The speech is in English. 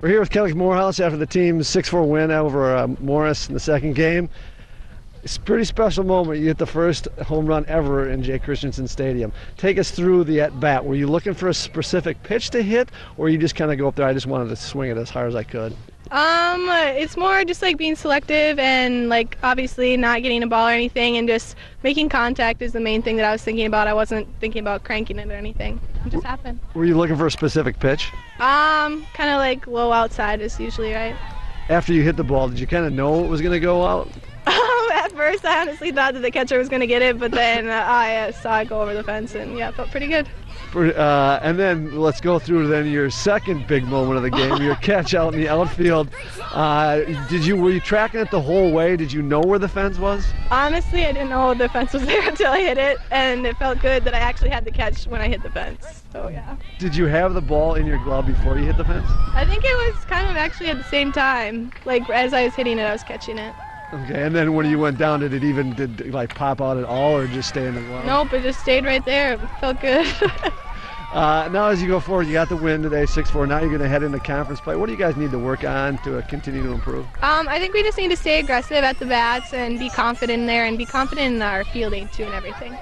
We're here with Kellie Morehouse after the team's 6-4 win over uh, Morris in the second game. It's a pretty special moment. You hit the first home run ever in Jake Christiansen Stadium. Take us through the at bat. Were you looking for a specific pitch to hit, or you just kind of go up there? I just wanted to swing it as hard as I could. Um, it's more just like being selective and like obviously not getting a ball or anything, and just making contact is the main thing that I was thinking about. I wasn't thinking about cranking it or anything. It just happened. Were you looking for a specific pitch? Um, kind of like low outside is usually right. After you hit the ball, did you kind of know it was going to go out? First, I honestly thought that the catcher was going to get it, but then uh, I uh, saw it go over the fence, and yeah, felt pretty good. Uh, and then let's go through then your second big moment of the game, your catch out in the outfield. Uh, did you were you tracking it the whole way? Did you know where the fence was? Honestly, I didn't know the fence was there until I hit it, and it felt good that I actually had the catch when I hit the fence. So yeah. Did you have the ball in your glove before you hit the fence? I think it was kind of actually at the same time. Like as I was hitting it, I was catching it. Okay, and then when you went down, did it even did like pop out at all, or just stay in the water? Nope, it just stayed right there. It felt good. uh, now, as you go forward, you got the win today, six four. Now you're going to head into conference play. What do you guys need to work on to uh, continue to improve? Um, I think we just need to stay aggressive at the bats and be confident there, and be confident in our fielding too, and everything.